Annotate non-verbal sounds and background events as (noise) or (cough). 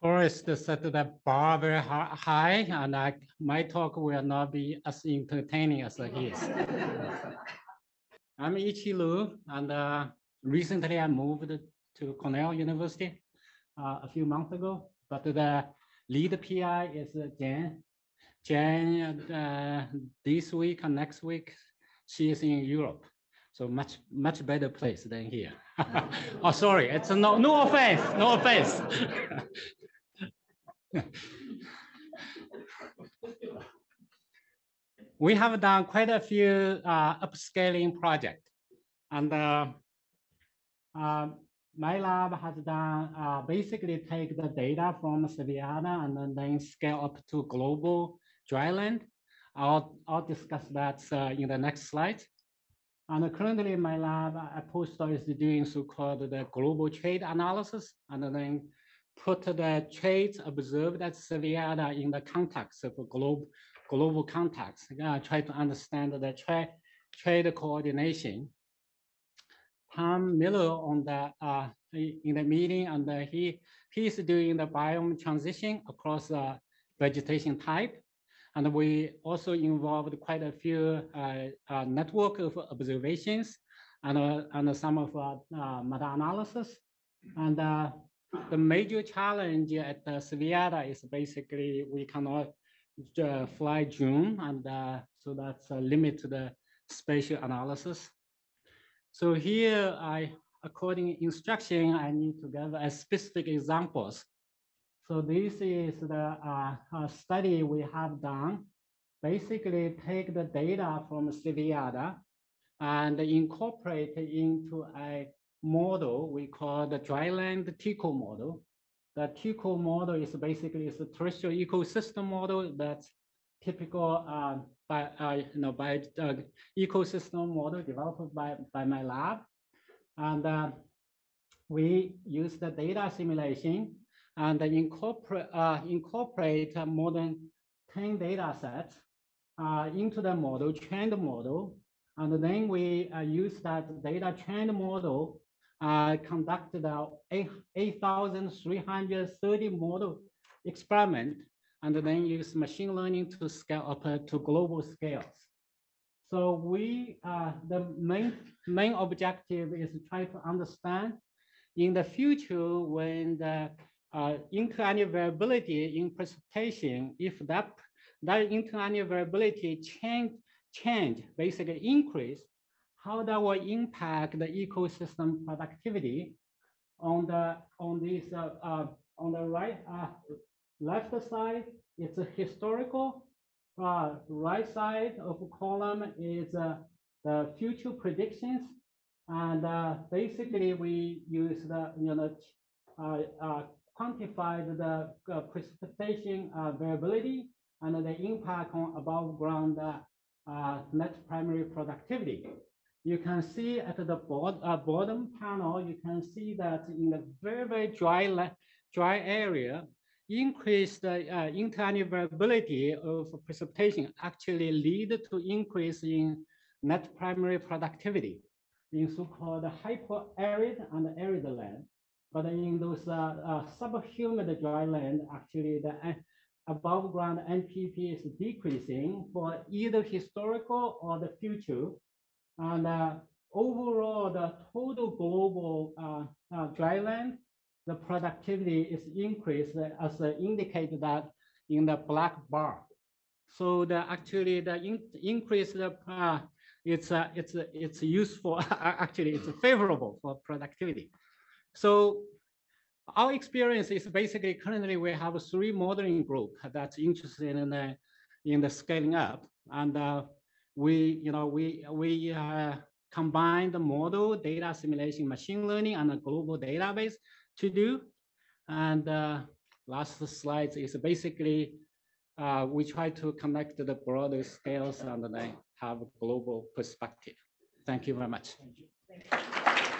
Forrest set the bar very high, and I, my talk will not be as entertaining as his. I'm Yiqi Lu, and uh, recently I moved to Cornell University uh, a few months ago, but the lead PI is Jen. Jen, uh, this week and next week, she is in Europe. So much, much better place than here. (laughs) oh, sorry, it's no, no offense, no offense. (laughs) (laughs) we have done quite a few uh, upscaling projects. And uh, uh, my lab has done uh, basically take the data from Sevilleta and then scale up to global dryland. I'll, I'll discuss that uh, in the next slide. And currently my lab, a postdoc is doing so-called the global trade analysis and then put the trades observed at Sevilleta in the context of global global context. Uh, try to understand the tra trade coordination. Tom Miller on the uh, in the meeting, and uh, he he's doing the biome transition across uh, vegetation type, and we also involved quite a few uh, uh, network of observations and uh, and some of meta analysis, and the major challenge at the Sevilleta is basically we cannot uh, fly June, and uh, so that's a limit to the spatial analysis. So here, I, according instruction, I need to give a specific examples. So this is the uh, study we have done. Basically, take the data from Sevilleta and incorporate it into a model we call the dryland TECO model. The TECO model is basically is a terrestrial ecosystem model that's typical uh, by uh, you know by uh, ecosystem model developed by by my lab, and uh, we use the data simulation and incorporate uh, incorporate more than 10 data sets uh, into the model, trained model, and then we use that data trained model uh, conducted a 8,330 model experiment and then use machine learning to scale up uh, to global scales. So we, uh, the main, main objective is to try to understand in the future when the uh, interannual variability in precipitation, if that, that interannual variability change, change, basically increase, how that will impact the ecosystem productivity on the on this uh, uh, on the right uh, left side it's a historical uh, right side of column is uh, the future predictions. And uh, basically we use the you know quantified the precipitation variability and the impact on above ground net primary productivity you can see at the uh, bottom panel, you can see that in the very, very dry, dry area, increased uh, interannual variability of precipitation actually lead to increase in net primary productivity in so-called hyper-arid and arid land. But in those uh, uh, subhumid dry land, actually the uh, above ground NPP is decreasing for either historical or the future and uh, overall, the total global uh, uh, dryland, the productivity is increased as indicated that in the black bar. So the actually the in, increase the it's uh, it's it's useful (laughs) actually it's favorable for productivity. So our experience is basically currently we have three modeling group that's interested in the in the scaling up and uh, we, you know, we, we uh, combine the model, data simulation, machine learning, and a global database to do. And uh, last slide is basically uh, we try to connect the broader scales and then have a global perspective. Thank you very much. Thank you. Thank you.